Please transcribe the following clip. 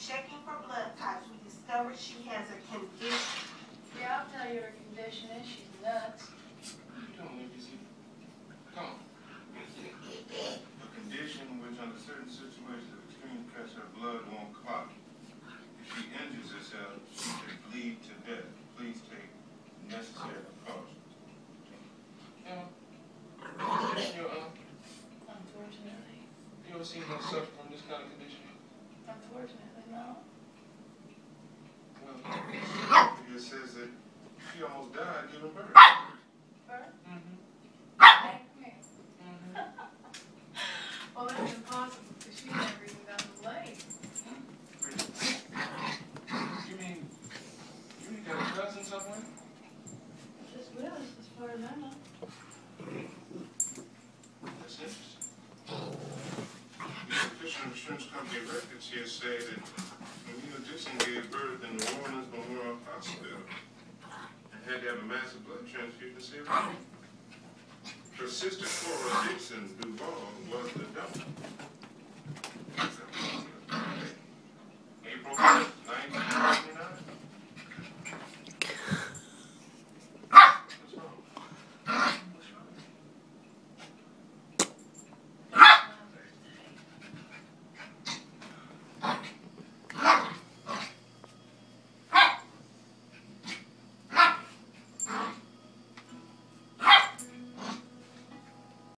checking for blood types, we discovered she has a condition. Yeah, I'll tell you her condition is she's nuts. What you doing, ABC? Come on. A condition which under certain situations of extreme pressure, blood won't clot. If she injures herself, she could bleed to death. Please take necessary precautions. Yeah. You, uh, Unfortunately, you ever seen her suffer from this kind of condition? Unfortunately, no. Well, it says that she almost died giving birth. Bert, Mm-hmm. hey. Mm-hmm. Well, that's impossible, because she never even got the leg. You mean, you got a cousin somewhere? Just Willis, as far as I know. That's interesting. Insurance company records here say that Anita Dixon gave birth in New Orleans Memorial Hospital and had to have a massive blood transfusion to save her. Her sister Cora Dixon Duval was the donor.